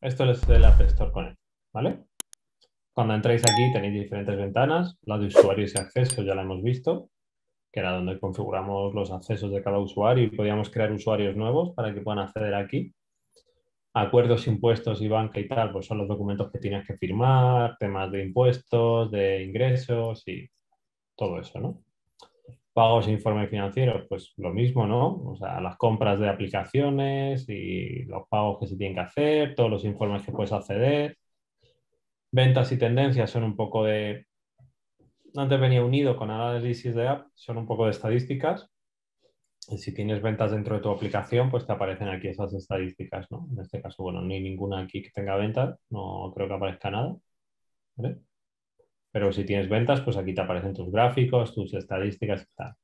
Esto es el App Store Connect, ¿vale? Cuando entráis aquí tenéis diferentes ventanas, la de usuarios y acceso ya la hemos visto, que era donde configuramos los accesos de cada usuario y podíamos crear usuarios nuevos para que puedan acceder aquí. Acuerdos, impuestos y banca y tal, pues son los documentos que tienes que firmar, temas de impuestos, de ingresos y todo eso, ¿no? Pagos e informes financieros, pues lo mismo, ¿no? O sea, las compras de aplicaciones y los pagos que se tienen que hacer, todos los informes que puedes acceder. Ventas y tendencias son un poco de... Antes venía unido con análisis de app, son un poco de estadísticas. Y si tienes ventas dentro de tu aplicación, pues te aparecen aquí esas estadísticas, ¿no? En este caso, bueno, no hay ninguna aquí que tenga ventas, no creo que aparezca nada. ¿vale? Pero si tienes ventas, pues aquí te aparecen tus gráficos, tus estadísticas y tal.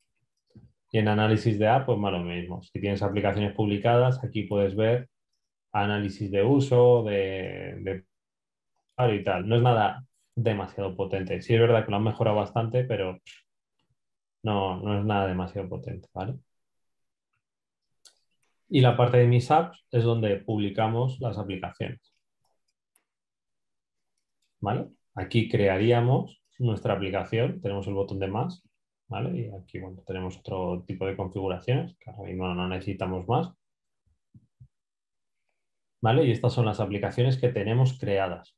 Y en análisis de app, pues más lo mismo. Si tienes aplicaciones publicadas, aquí puedes ver análisis de uso, de, y tal. No es nada demasiado potente. Sí es verdad que lo han mejorado bastante, pero no, no es nada demasiado potente, ¿vale? Y la parte de mis apps es donde publicamos las aplicaciones. ¿Vale? Aquí crearíamos nuestra aplicación, tenemos el botón de más, ¿vale? Y aquí bueno, tenemos otro tipo de configuraciones, que ahora mismo no necesitamos más. ¿Vale? Y estas son las aplicaciones que tenemos creadas,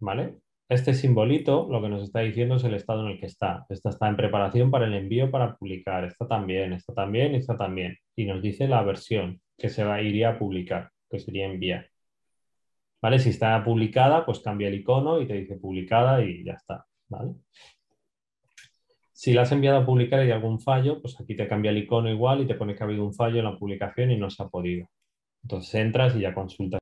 ¿vale? Este simbolito lo que nos está diciendo es el estado en el que está. Esta está en preparación para el envío para publicar. Esta también, esta también, esta también. Y nos dice la versión que se va, iría a publicar, que sería enviar. ¿Vale? Si está publicada, pues cambia el icono y te dice publicada y ya está. ¿vale? Si la has enviado a publicar y hay algún fallo, pues aquí te cambia el icono igual y te pone que ha habido un fallo en la publicación y no se ha podido. Entonces entras y ya consultas